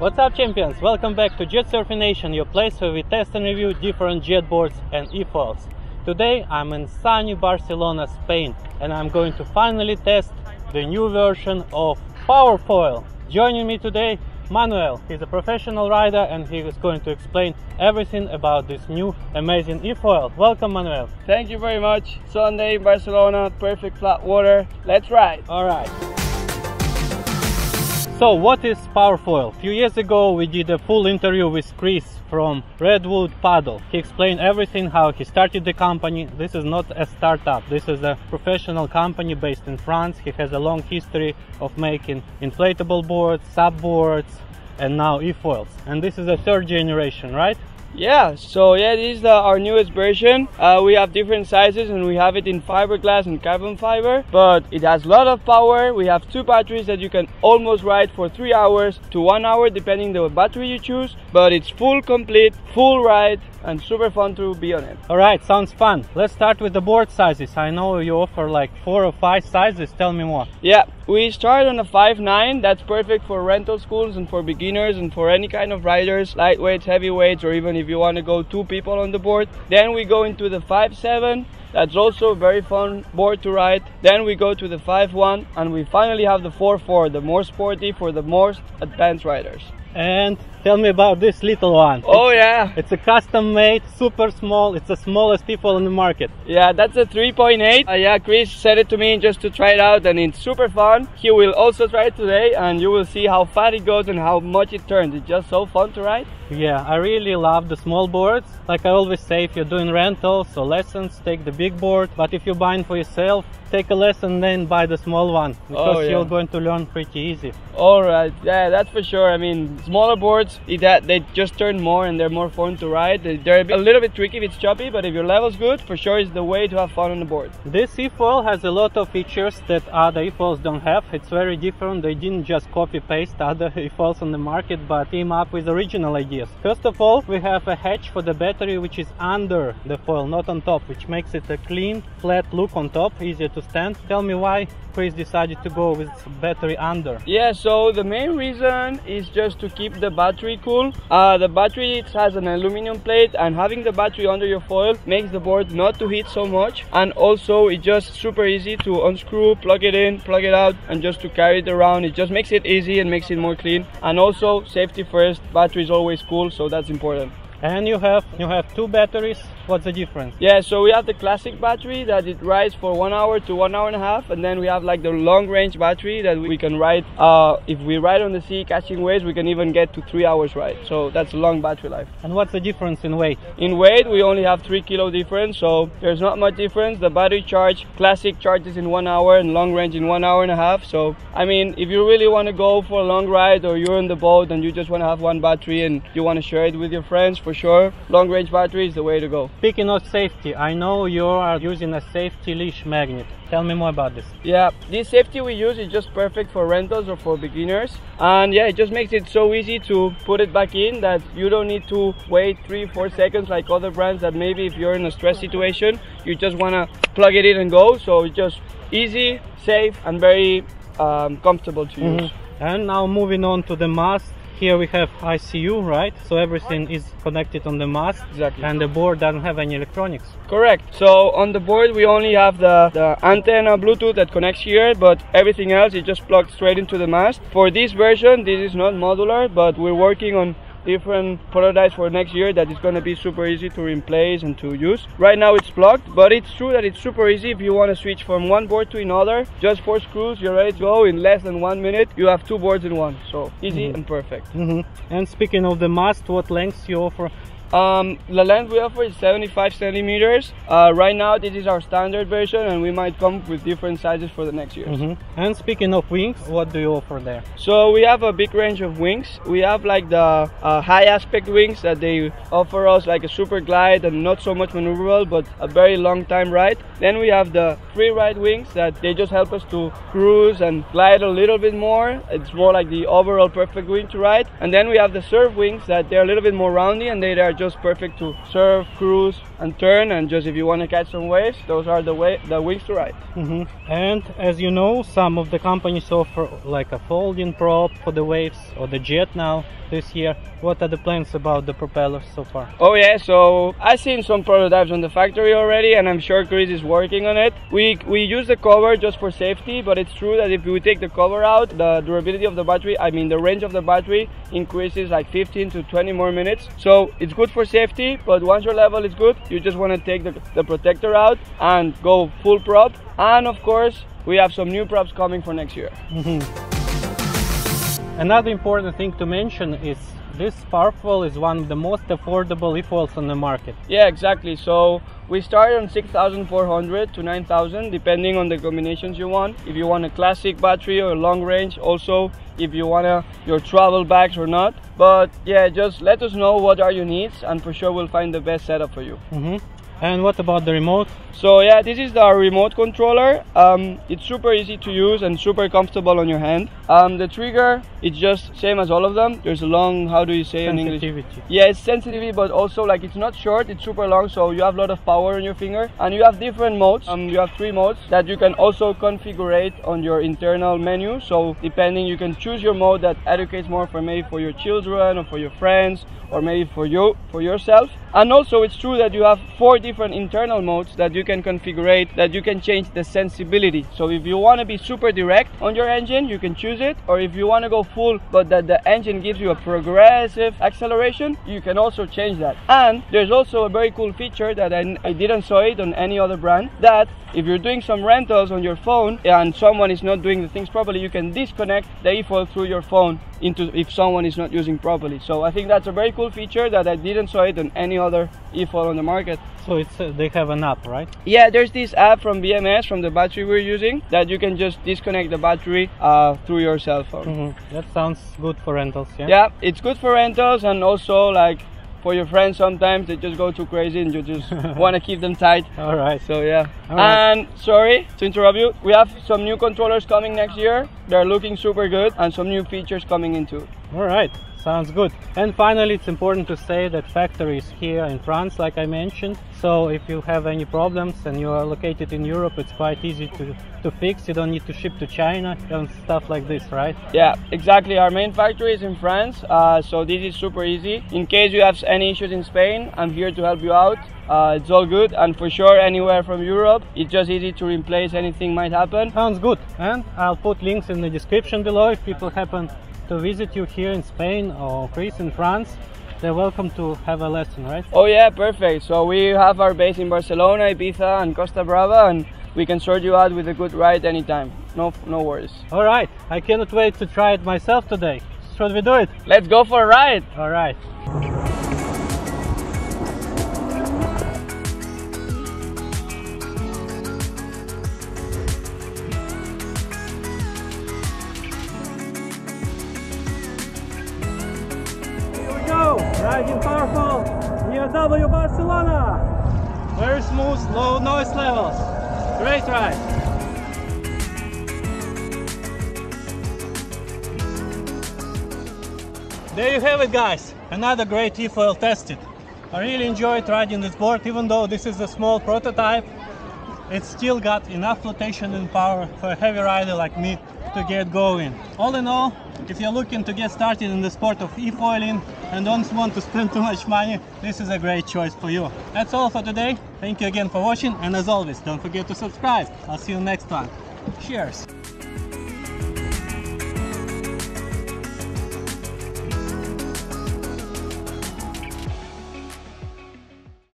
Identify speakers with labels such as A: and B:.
A: What's up champions? Welcome back to Jet Surfing Nation, your place where we test and review different jet boards and e-foils. Today I'm in sunny Barcelona, Spain and I'm going to finally test the new version of PWR-Foil. Joining me today Manuel. He's a professional rider and he is going to explain everything about this new amazing e-foil. Welcome Manuel.
B: Thank you very much. Sunday, in Barcelona, perfect flat water. Let's ride.
A: All right. So what is PWR-Foil? A few years ago we did a full interview with Chris from Redwood Paddle. He explained everything how he started the company. This is not a startup. This is a professional company based in France. He has a long history of making inflatable boards, SUP boards and now e-foils. And this is a third generation, right?
B: Yeah, so yeah, this is the, our newest version. Uh, we have different sizes and we have it in fiberglass and carbon fiber, but it has a lot of power. We have two batteries that you can almost ride for three hours to one hour depending the battery you choose, but it's full complete, full ride and super fun to be on it.
A: Alright, sounds fun. Let's start with the board sizes. I know you offer like four or five sizes. Tell me more.
B: Yeah, we start on a 5.9. That's perfect for rental schools and for beginners and for any kind of riders, lightweights, heavyweights, or even if you want to go two people on the board. Then we go into the 5-7. That's also a very fun board to ride. Then we go to the 5-1 and we finally have the 4-4, the more sporty for the most advanced riders.
A: And tell me about this little one.
B: Oh it's, yeah.
A: It's a custom made, super small. It's the smallest people on the market.
B: Yeah, that's a 3.8. Uh, yeah, Chris said it to me just to try it out and it's super fun. He will also try it today and you will see how fast it goes and how much it turns. It's just so fun to ride.
A: Yeah, I really love the small boards. Like I always say, if you're doing rentals or lessons, take the big board. But if you're buying for yourself, take a lesson then buy the small one oh, because oh, yeah. you're going to learn pretty easy.
B: All right, yeah, that's for sure. I mean, smaller boards, that they just turn more and they're more fun to ride. They're a little bit tricky if it's choppy, but if your level's good, for sure it's the way to have fun on the board.
A: This e-foil has a lot of features that other e-foils don't have. It's very different. They didn't just copy paste other e-foils on the market, but came up with original ideas First of all, we have a hatch for the battery which is under the foil, not on top, which makes it a clean, flat look on top, easier to stand. Tell me why Chris decided to go with battery under?
B: Yeah, so the main reason is just to keep the battery cool. Uh, the battery has an aluminum plate and having the battery under your foil makes the board not to heat so much and also it's just super easy to unscrew, plug it in, plug it out and just to carry it around. It just makes it easy and makes it more clean and also safety first, battery is always cool so that's important.
A: And you have you have two batteries What's the difference?
B: Yeah, so we have the classic battery that it rides for one hour to one hour and a half, and then we have like the long range battery that we can ride. Uh, if we ride on the sea catching waves, we can even get to three hours ride. So that's a long battery life.
A: And what's the difference in weight?
B: In weight, we only have three kilo difference, so there's not much difference. The battery charge, classic charges in one hour, and long range in one hour and a half. So I mean, if you really want to go for a long ride, or you're on the boat and you just want to have one battery and you want to share it with your friends, for sure, long range battery is the way to go.
A: Speaking of safety, I know you are using a safety leash magnet. Tell me more about this.
B: Yeah, this safety we use is just perfect for rentals or for beginners. And yeah, it just makes it so easy to put it back in that you don't need to wait three, four seconds like other brands that maybe if you're in a stress situation, you just want to plug it in and go. So it's just easy, safe, and very um, comfortable to use. Mm -hmm.
A: And now moving on to the mast here we have ICU, right? So everything is connected on the mast.
B: Exactly.
A: And the board doesn't have any electronics.
B: Correct. So on the board we only have the, the antenna Bluetooth that connects here, but everything else is just plugged straight into the mast. For this version, this is not modular, but we're working on different prototypes for next year that is going to be super easy to replace and to use. Right now it's plugged, but it's true that it's super easy if you want to switch from one board to another. Just four screws, you're ready to go in less than one minute. You have two boards in one, so easy mm -hmm. and perfect.
A: Mm -hmm. And speaking of the mast, what lengths you offer?
B: Um, the length we offer is 75 centimeters. Uh, right now, this is our standard version, and we might come with different sizes for the next year. Mm -hmm.
A: And speaking of wings, what do you offer there?
B: So we have a big range of wings. We have like the uh, high aspect wings that they offer us like a super glide and not so much maneuverable, but a very long time ride. Then we have the free ride wings that they just help us to cruise and glide a little bit more. It's more like the overall perfect wing to ride. And then we have the surf wings that they're a little bit more roundy and they are just perfect to surf, cruise, and turn. And just if you want to catch some waves, those are the way the wings to ride.
A: Mhm. And as you know, some of the companies offer like a folding prop for the waves or the jet now this year. What are the plans about the propellers so far?
B: Oh yeah, so I've seen some prototypes on the factory already, and I'm sure Chris is working on it. We we use the cover just for safety, but it's true that if we take the cover out, the durability of the battery, I mean the range of the battery, increases like 15 to 20 more minutes. So it's good for safety, but once your level is good, you just want to take the, the protector out and go full prop. And of course, we have some new props coming for next year.
A: Another important thing to mention is this PWR-Foil is one of the most affordable e-foils on the market.
B: Yeah, exactly. So we start on 6,400 to 9,000 depending on the combinations you want. If you want a classic battery or long range, also if you want to your travel bags or not. But yeah, just let us know what are your needs and for sure we'll find the best setup for you.
A: hmm And what about the remote?
B: So yeah, this is our remote controller. Um, it's super easy to use and super comfortable on your hand. Um, the trigger, it's just same as all of them. There's a long, how do you say in English?
A: Sensitivity.
B: Yeah, it's sensitivity, but also like it's not short, it's super long, so you have a lot of power on your finger. And you have different modes. Um, you have three modes that you can also configure on your internal menu. So depending, you can choose your mode that educates more for maybe for your children or for your friends or maybe for you for yourself. And also, it's true that you have four different internal modes that you can configure that you can change the sensibility. So if you want to be super direct on your engine, you can choose it. Or if you want to go full, but that the engine gives you a progressive acceleration, you can also change that. And there's also a very cool feature that I, I didn't saw it on any other brand that if you're doing some rentals on your phone and someone is not doing the things properly, you can disconnect the e-foil through your phone into if someone is not using properly. So I think that's a very cool feature that I didn't saw it on any other e-foil on the market.
A: So it's uh, they have an app, right?
B: Yeah, there's this app from BMS from the battery we're using that you can just disconnect the battery uh, through your cell phone.
A: hmm That sounds good for rentals, yeah.
B: Yeah, it's good for rentals and also like for your friends sometimes they just go too crazy and you just want to keep them tight.
A: All right.
B: So yeah.
A: Right.
B: And sorry to interrupt you. We have some new controllers coming next year. They're looking super good and some new features coming into.
A: All right. Sounds good. And finally, it's important to say that factory is here in France, like I mentioned. So if you have any problems and you are located in Europe, it's quite easy to, to fix. You don't need to ship to China and stuff like this, right?
B: Yeah, exactly. Our main factory is in France, uh, so this is super easy. In case you have any issues in Spain, I'm here to help you out. Uh, it's all good, and for sure, anywhere from Europe, it's just easy to replace anything might happen.
A: Sounds good. And I'll put links in the description below if people happen to visit you here in Spain or Greece in France. They're welcome to have a lesson, right?
B: Oh yeah, perfect. So we have our base in Barcelona, Ibiza, and Costa Brava, and we can sort you out with a good ride anytime. No, no worries.
A: All right. I cannot wait to try it myself today. Should we do it?
B: Let's go for a ride.
A: All right. Riding PWR-Foil near W Barcelona. Very smooth, low noise levels. Great ride. There you have it guys, another great e-foil tested. I really enjoyed riding this board even though this is a small prototype. It's still got enough flotation and power for a heavy rider like me to get going. All in all, if you're looking to get started in the sport of e-foiling and don't want to spend too much money, this is a great choice for you. That's all for today. Thank you again for watching and as always, don't forget to subscribe. I'll see you next time. Cheers!